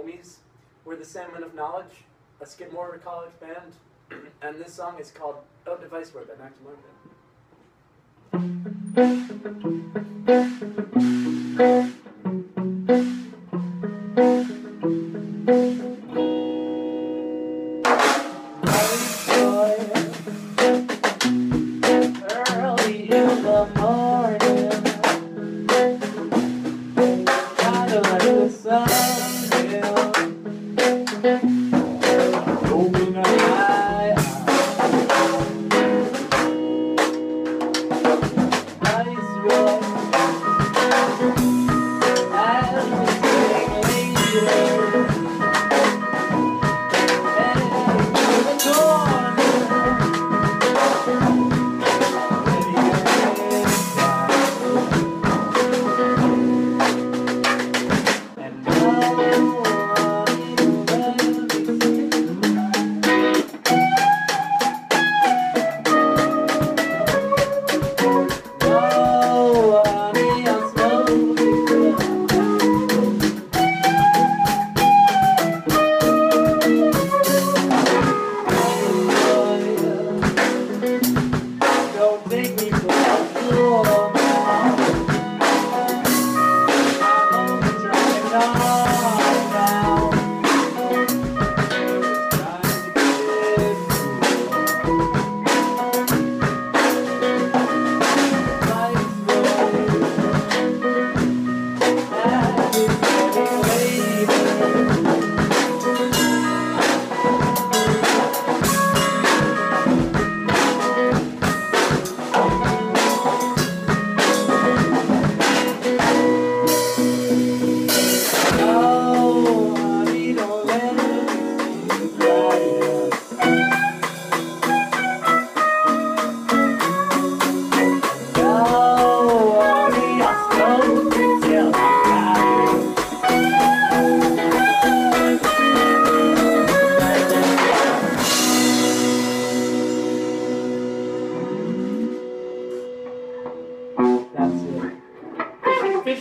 homies. We're the Salmon of Knowledge, a Skidmore college band, and this song is called Oh Device Word by Mac DeMarco. Early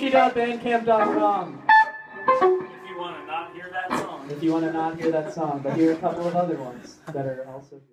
Fishy.bandcamp.com If you want to not hear that song. if you want to not hear that song, but hear a couple of other ones that are also good.